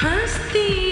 हंसती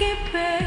que perdí.